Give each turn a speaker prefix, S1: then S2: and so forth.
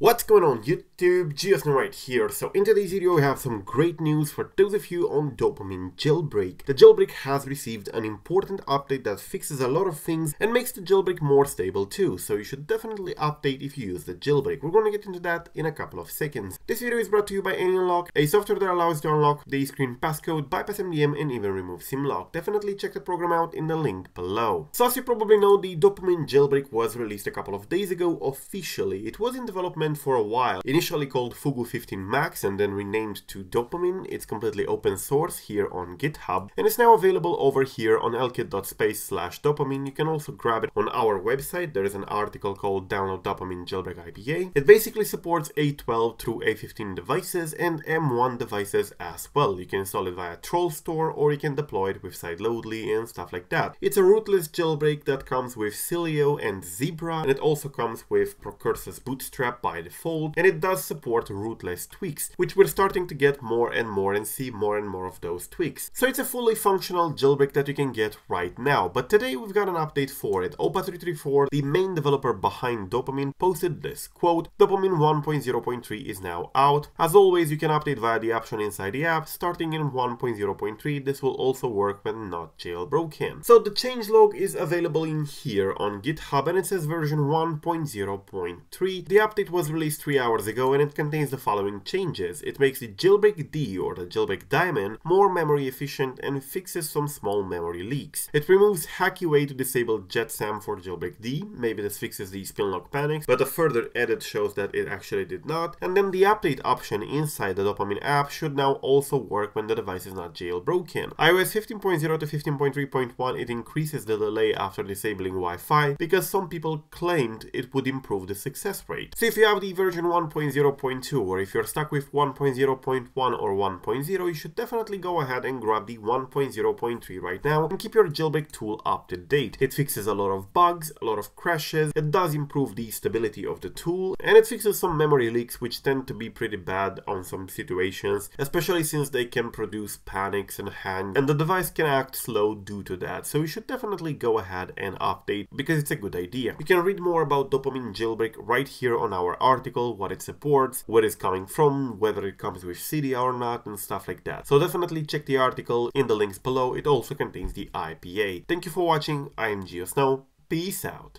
S1: What's going on YouTube, GeoSnow right here. So in today's video we have some great news for those of you on Dopamine Jailbreak. The jailbreak has received an important update that fixes a lot of things and makes the jailbreak more stable too, so you should definitely update if you use the jailbreak. We're going to get into that in a couple of seconds. This video is brought to you by AnyUnlock, a software that allows you to unlock the screen passcode, bypass MDM and even remove SimLock. Definitely check the program out in the link below. So as you probably know, the Dopamine Jailbreak was released a couple of days ago officially. It was in development for a while. Initially called Fugu 15 Max and then renamed to Dopamine, it's completely open source here on GitHub and it's now available over here on ellekit.space slash dopamine. You can also grab it on our website. There is an article called Download Dopamine Jailbreak IPA. It basically supports A12 through A15 devices and M1 devices as well. You can install it via TrollStore or you can deploy it with Sideloadly and stuff like that. It's a rootless jailbreak that comes with Sileo and Zebra and it also comes with Procursus Bootstrap by by default, and it does support rootless tweaks, which we're starting to get more and more and see more and more of those tweaks. So it's a fully functional jailbreak that you can get right now, but today we've got an update for it. OPA334, the main developer behind Dopamine, posted this, quote, Dopamine 1.0.3 is now out. As always, you can update via the option inside the app, starting in 1.0.3, this will also work when not jailbroken. So the changelog is available in here on GitHub and it says version 1.0.3. The update was released 3 hours ago and it contains the following changes. It makes the jailbreakd or the jailbreak daemon more memory efficient and fixes some small memory leaks. It removes hacky way to disable jetsam for jailbreakd, maybe this fixes the spinlock panics, but a further edit shows that it actually did not. And then the update option inside the Dopamine app should now also work when the device is not jailbroken. iOS 15.0 to 15.3.1 it increases the delay after disabling Wi-Fi because some people claimed it would improve the success rate. So if you have the version 1.0.2 or if you're stuck with 1.0.1 or 1.0 you should definitely go ahead and grab the 1.0.3 right now and keep your jailbreak tool up to date. It fixes a lot of bugs, a lot of crashes, it does improve the stability of the tool and it fixes some memory leaks which tend to be pretty bad on some situations especially since they can produce panics and hang and the device can act slow due to that so you should definitely go ahead and update because it's a good idea. You can read more about dopamine jailbreak right here on our article, what it supports, where it's coming from, whether it comes with Cydia or not, and stuff like that. So definitely check the article in the links below. It also contains the IPA. Thank you for watching. I am Geo Snow, Peace out.